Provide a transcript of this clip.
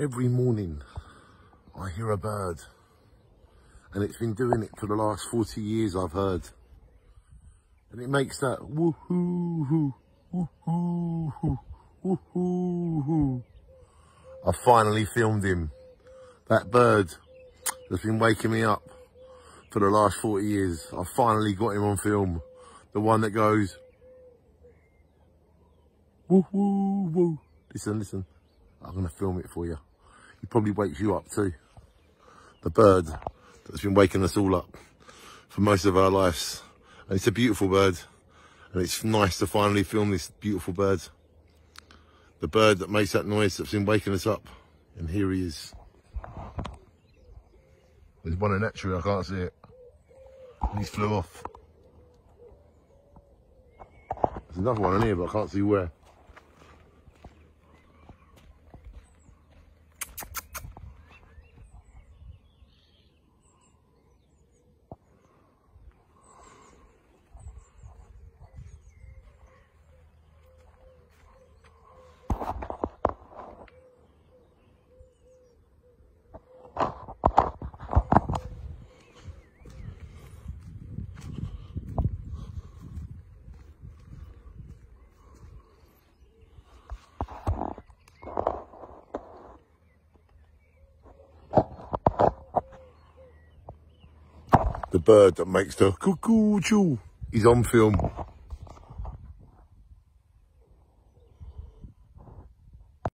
Every morning I hear a bird. And it's been doing it for the last 40 years I've heard. And it makes that woohoo hoo, woohoo woohoo. I finally filmed him. That bird that's been waking me up for the last 40 years. I finally got him on film. The one that goes woo woo woo. Listen, listen. I'm going to film it for you. He probably wakes you up too. The bird that's been waking us all up for most of our lives. And it's a beautiful bird. And it's nice to finally film this beautiful bird. The bird that makes that noise that's been waking us up. And here he is. There's one in that tree, I can't see it. And he's flew off. There's another one in here, but I can't see where. The bird that makes the cuckoo choo is on film.